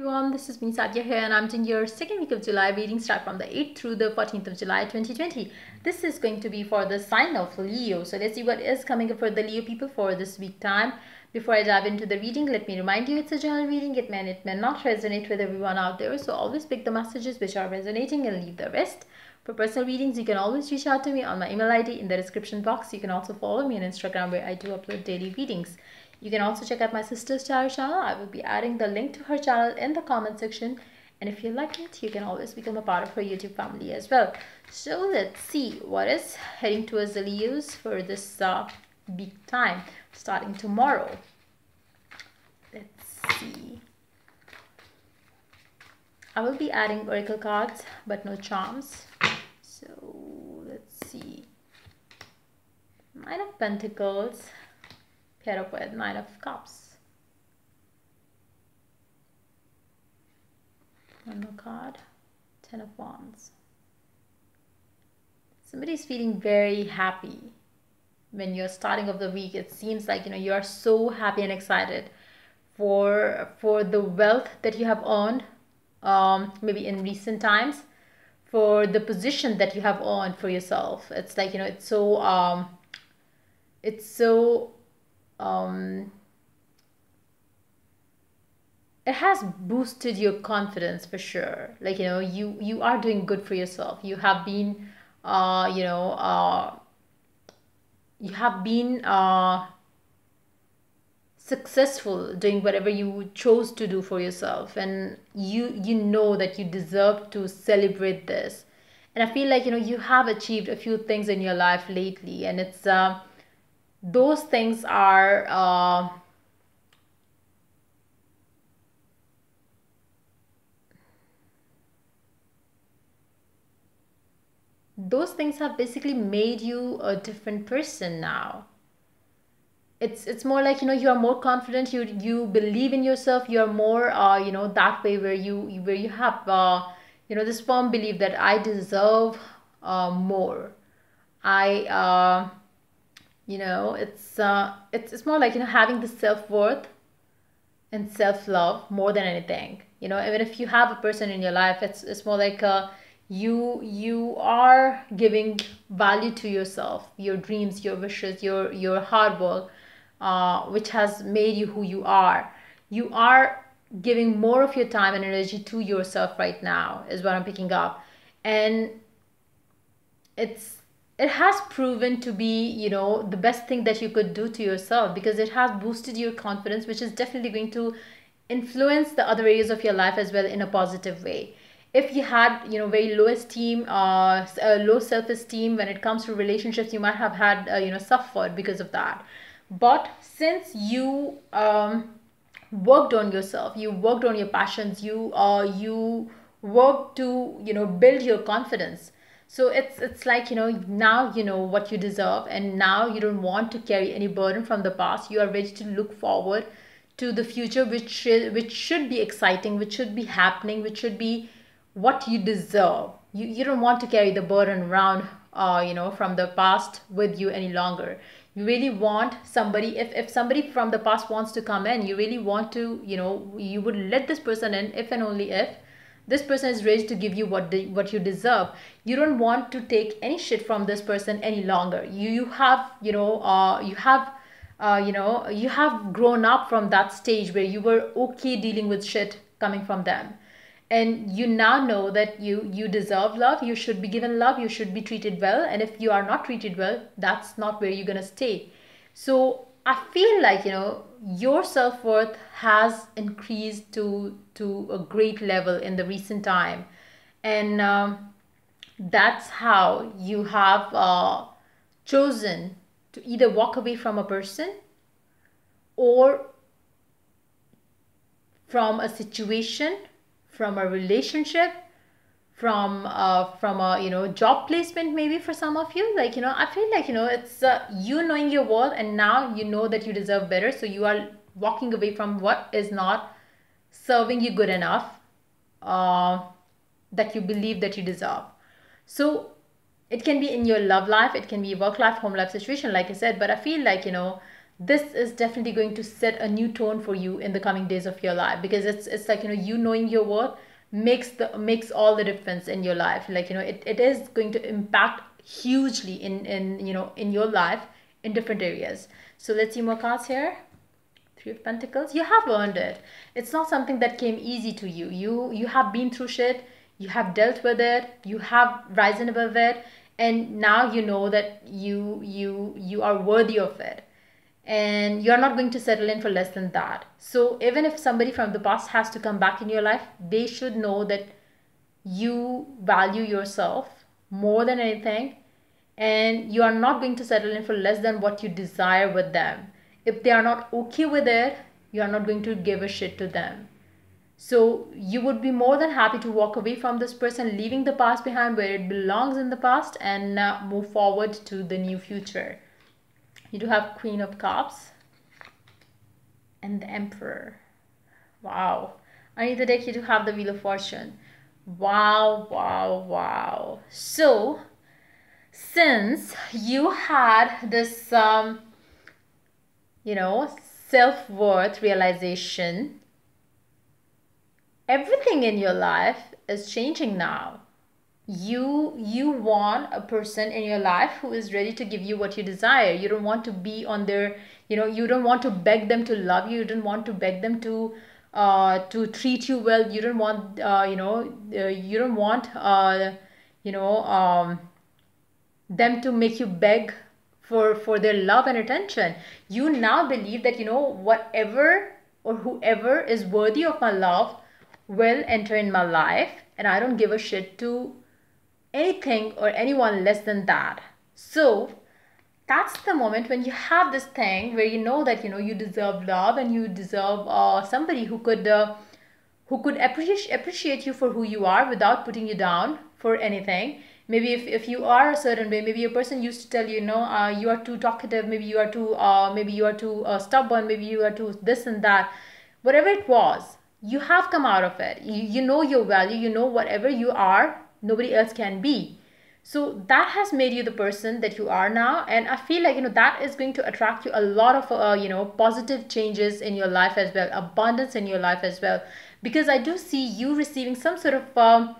everyone, this is me Sadia here and I'm doing your second week of July reading start from the 8th through the 14th of July 2020. This is going to be for the sign of Leo. So let's see what is coming up for the Leo people for this week time. Before I dive into the reading, let me remind you it's a general reading. It may, it may not resonate with everyone out there. So always pick the messages which are resonating and leave the rest. For personal readings, you can always reach out to me on my email ID in the description box. You can also follow me on Instagram where I do upload daily readings. You can also check out my sister's tarot channel. I will be adding the link to her channel in the comment section. And if you like it, you can always become a part of her YouTube family as well. So let's see what is heading towards the Leos for this uh, big time starting tomorrow. Let's see. I will be adding oracle cards but no charms. So let's see. Nine of Pentacles pair up with Nine of Cups. One more card, Ten of Wands. Somebody's feeling very happy when you're starting of the week. It seems like you know you are so happy and excited for for the wealth that you have earned, um, maybe in recent times, for the position that you have earned for yourself. It's like you know it's so um, it's so um, it has boosted your confidence for sure. Like you know you you are doing good for yourself. You have been uh you know uh you have been uh successful doing whatever you chose to do for yourself. And you you know that you deserve to celebrate this. And i feel like you know you have achieved a few things in your life lately. And it's uh those things are uh, those things have basically made you a different person now. It's it's more like you know you are more confident you you believe in yourself you are more uh you know that way where you where you have uh you know this firm belief that i deserve uh more. I uh you know it's uh it's, it's more like you know having the self-worth and self-love more than anything. You know even if you have a person in your life it's it's more like uh you you are giving value to yourself your dreams your wishes your your hard work uh, which has made you who you are. You are giving more of your time and energy to yourself right now is what i'm picking up. And it's it has proven to be you know the best thing that you could do to yourself because it has boosted your confidence which is definitely going to influence the other areas of your life as well in a positive way. If you had you know very low esteem uh, low self-esteem when it comes to relationships you might have had uh, you know suffered because of that. But since you um worked on yourself you worked on your passions you uh you worked to you know build your confidence so it's it's like you know now you know what you deserve and now you don't want to carry any burden from the past. You are ready to look forward to the future which should, which should be exciting which should be happening which should be what you deserve. You you don't want to carry the burden around uh you know from the past with you any longer. You really want somebody if, if somebody from the past wants to come in you really want to you know you would let this person in if and only if this person is ready to give you what the, what you deserve. You don't want to take any shit from this person any longer. You you have you know uh you have uh you know you have grown up from that stage where you were okay dealing with shit coming from them. And you now know that you you deserve love you should be given love you should be treated well. And if you are not treated well that's not where you're going to stay. So i feel like you know your self-worth has increased to to a great level in the recent time. And um, that's how you have uh, chosen to either walk away from a person or from a situation from a relationship from uh from a you know job placement maybe for some of you? Like you know i feel like you know it's uh, you knowing your worth and now you know that you deserve better so you are walking away from what is not serving you good enough uh that you believe that you deserve. So it can be in your love life it can be work life home life situation like i said but i feel like you know this is definitely going to set a new tone for you in the coming days of your life because it's it's like you know you knowing your worth makes the makes all the difference in your life. Like you know it, it is going to impact hugely in in you know in your life in different areas. So let's see more cards here. Three of pentacles. You have earned it. It's not something that came easy to you. You you have been through shit. You have dealt with it. You have risen above it. And now you know that you you you are worthy of it and you're not going to settle in for less than that. So even if somebody from the past has to come back in your life, they should know that you value yourself more than anything and you are not going to settle in for less than what you desire with them. If they are not okay with it, you are not going to give a shit to them. So you would be more than happy to walk away from this person, leaving the past behind where it belongs in the past and uh, move forward to the new future. You do have Queen of Cups and the Emperor. Wow. Underneath the deck, you do have the Wheel of Fortune. Wow, wow, wow. So, since you had this, um, you know, self worth realization, everything in your life is changing now you you want a person in your life who is ready to give you what you desire. You don't want to be on their you know you don't want to beg them to love you. You don't want to beg them to uh to treat you well. You don't want uh you know uh, you don't want uh you know um them to make you beg for for their love and attention. You now believe that you know whatever or whoever is worthy of my love will enter in my life and i don't give a shit to anything or anyone less than that. So that's the moment when you have this thing where you know that you know you deserve love and you deserve uh, somebody who could uh, who could appreciate appreciate you for who you are without putting you down for anything. Maybe if, if you are a certain way maybe a person used to tell you, you know uh, you are too talkative maybe you are too uh, maybe you are too uh, stubborn maybe you are too this and that. Whatever it was you have come out of it. You, you know your value you know whatever you are nobody else can be. So that has made you the person that you are now and i feel like you know that is going to attract you a lot of uh, you know positive changes in your life as well abundance in your life as well. Because i do see you receiving some sort of um,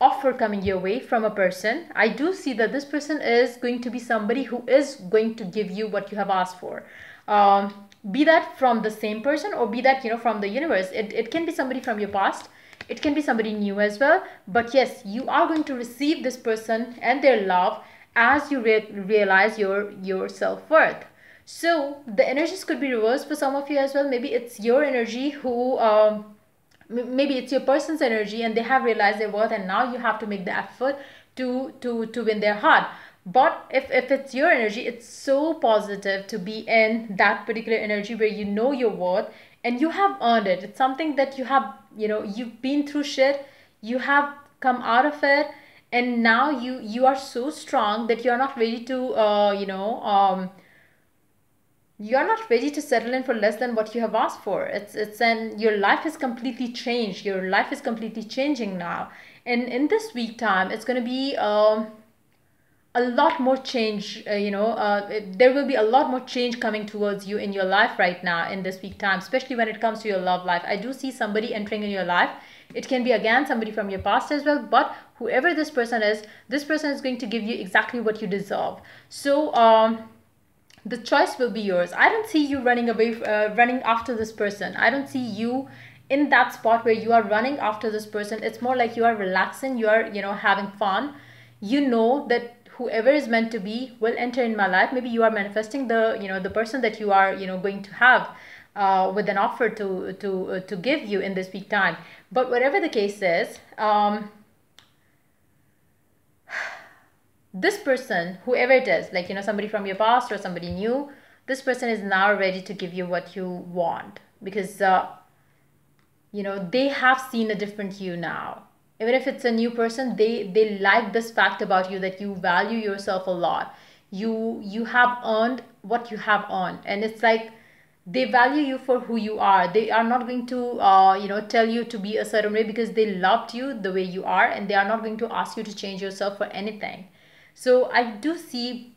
offer coming your way from a person. I do see that this person is going to be somebody who is going to give you what you have asked for. Um, be that from the same person or be that you know from the universe. It, it can be somebody from your past it can be somebody new as well. But yes you are going to receive this person and their love as you re realize your your self-worth. So the energies could be reversed for some of you as well. Maybe it's your energy who um, maybe it's your person's energy and they have realized their worth and now you have to make the effort to to to win their heart. But if, if it's your energy it's so positive to be in that particular energy where you know your worth and you have earned it. It's something that you have you know you've been through shit you have come out of it and now you you are so strong that you're not ready to uh you know um you're not ready to settle in for less than what you have asked for. It's it's and your life is completely changed. Your life is completely changing now. And in this week time it's going to be um a lot more change uh, you know uh, there will be a lot more change coming towards you in your life right now in this week time especially when it comes to your love life. I do see somebody entering in your life. It can be again somebody from your past as well but whoever this person is this person is going to give you exactly what you deserve. So um the choice will be yours. I don't see you running away uh, running after this person. I don't see you in that spot where you are running after this person. It's more like you are relaxing you are you know having fun. You know that whoever is meant to be will enter in my life. Maybe you are manifesting the you know the person that you are you know going to have uh, with an offer to to uh, to give you in this week time. But whatever the case is um, this person whoever it is like you know somebody from your past or somebody new this person is now ready to give you what you want. Because uh, you know they have seen a different you now even if it's a new person they they like this fact about you that you value yourself a lot. You you have earned what you have earned. And it's like they value you for who you are. They are not going to uh, you know tell you to be a certain way because they loved you the way you are and they are not going to ask you to change yourself for anything. So i do see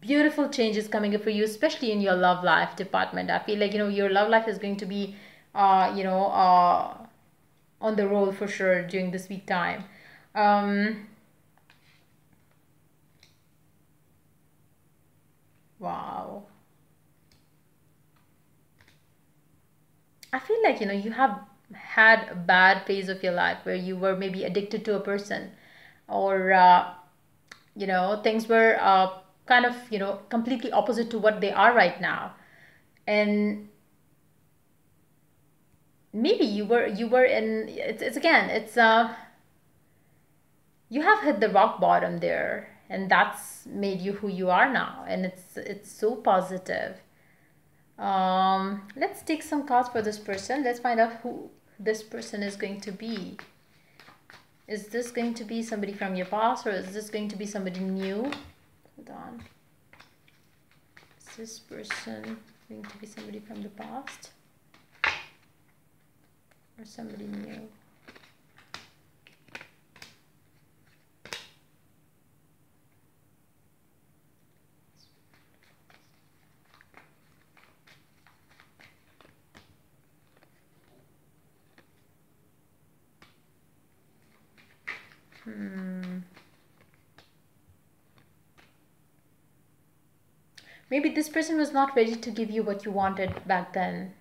beautiful changes coming up for you especially in your love life department. I feel like you know your love life is going to be uh you know uh on the roll for sure during this week time. Um wow. I feel like you know you have had a bad phase of your life where you were maybe addicted to a person or uh, you know things were uh, kind of you know completely opposite to what they are right now. And maybe you were you were in it's, it's again it's uh you have hit the rock bottom there and that's made you who you are now and it's it's so positive. Um let's take some cards for this person. Let's find out who this person is going to be. Is this going to be somebody from your past or is this going to be somebody new? Hold on. Is this person going to be somebody from the past or somebody new Hmm. Maybe this person was not ready to give you what you wanted back then.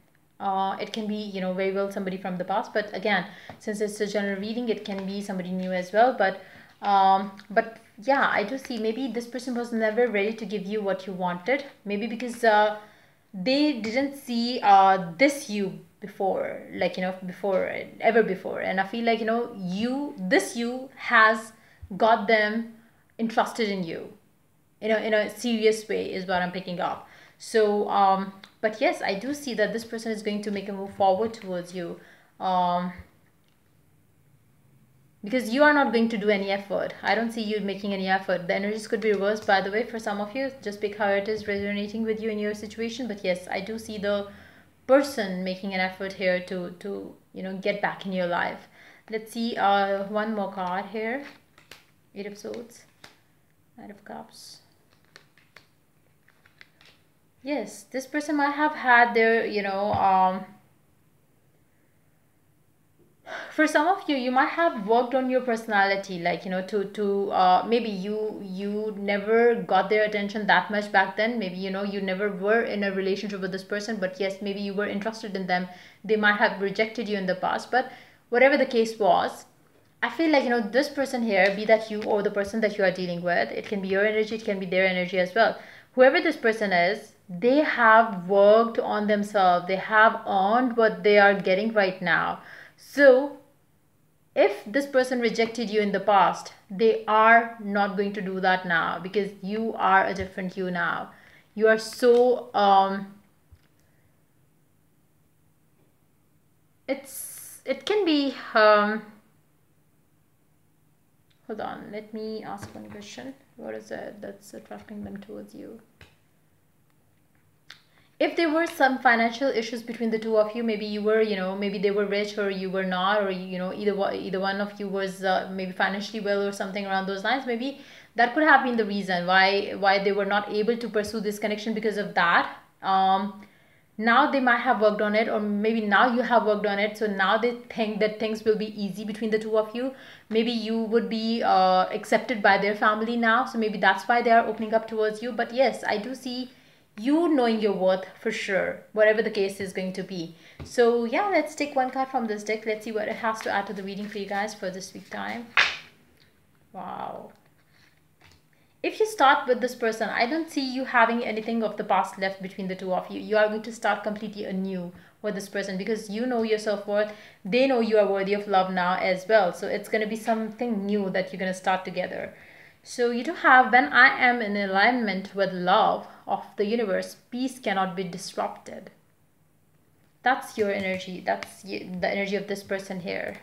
Uh, it can be, you know, very well somebody from the past, but again, since it's a general reading, it can be somebody new as well. But, um, but yeah, I do see maybe this person was never ready to give you what you wanted. Maybe because uh, they didn't see uh, this you before like you know before ever before and i feel like you know you this you has got them interested in you you know in a serious way is what i'm picking up so um but yes i do see that this person is going to make a move forward towards you um because you are not going to do any effort. I don't see you making any effort. The energies could be reversed by the way for some of you just pick how it is resonating with you in your situation. But yes i do see the person making an effort here to to you know get back in your life. Let's see uh one more card here. Eight of swords knight of cups yes this person might have had their you know um for some of you you might have worked on your personality like you know to to uh, maybe you you never got their attention that much back then. Maybe you know you never were in a relationship with this person but yes maybe you were interested in them. They might have rejected you in the past but whatever the case was i feel like you know this person here be that you or the person that you are dealing with it can be your energy it can be their energy as well whoever this person is they have worked on themselves. They have earned what they are getting right now. So, if this person rejected you in the past, they are not going to do that now because you are a different you now. You are so um it's it can be um hold on let me ask one question what is it that's attracting them towards you? If there were some financial issues between the two of you maybe you were you know maybe they were rich or you were not or you know either one either one of you was uh, maybe financially well or something around those lines maybe that could have been the reason why why they were not able to pursue this connection because of that. Um now they might have worked on it or maybe now you have worked on it so now they think that things will be easy between the two of you maybe you would be uh, accepted by their family now so maybe that's why they are opening up towards you but yes i do see you knowing your worth for sure, whatever the case is going to be. So yeah, let's take one card from this deck. Let's see what it has to add to the reading for you guys for this week time. Wow. If you start with this person, I don't see you having anything of the past left between the two of you. You are going to start completely anew with this person because you know your self-worth. They know you are worthy of love now as well. So it's going to be something new that you're going to start together. So you do have when I am in alignment with love of the universe, peace cannot be disrupted. That's your energy. That's the energy of this person here.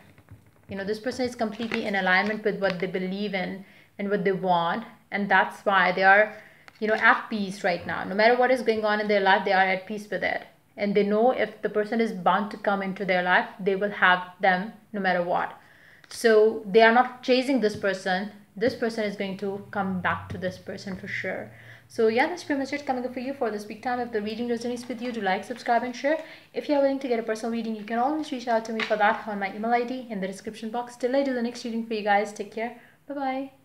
You know, this person is completely in alignment with what they believe in and what they want. And that's why they are, you know, at peace right now. No matter what is going on in their life, they are at peace with it. And they know if the person is bound to come into their life, they will have them no matter what. So they are not chasing this person this person is going to come back to this person for sure So yeah, that's pretty much it coming up for you for this week time. If the reading resonates with you, do like, subscribe, and share. If you're willing to get a personal reading, you can always reach out to me for that on my email ID in the description box. Till I do the next reading for you guys, take care. Bye bye.